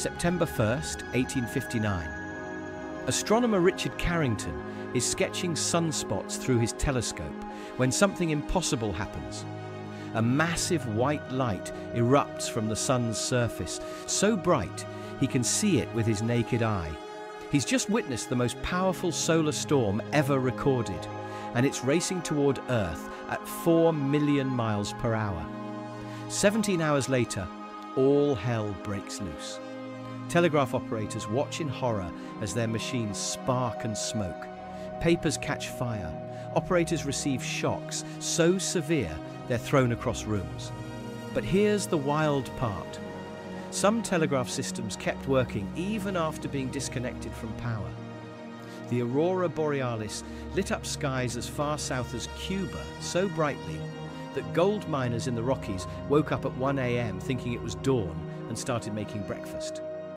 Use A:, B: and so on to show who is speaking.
A: September 1st, 1859. Astronomer Richard Carrington is sketching sunspots through his telescope when something impossible happens. A massive white light erupts from the sun's surface, so bright he can see it with his naked eye. He's just witnessed the most powerful solar storm ever recorded, and it's racing toward Earth at 4 million miles per hour. 17 hours later, all hell breaks loose. Telegraph operators watch in horror as their machines spark and smoke. Papers catch fire. Operators receive shocks so severe they're thrown across rooms. But here's the wild part. Some telegraph systems kept working even after being disconnected from power. The aurora borealis lit up skies as far south as Cuba so brightly that gold miners in the Rockies woke up at 1 a.m. thinking it was dawn and started making breakfast.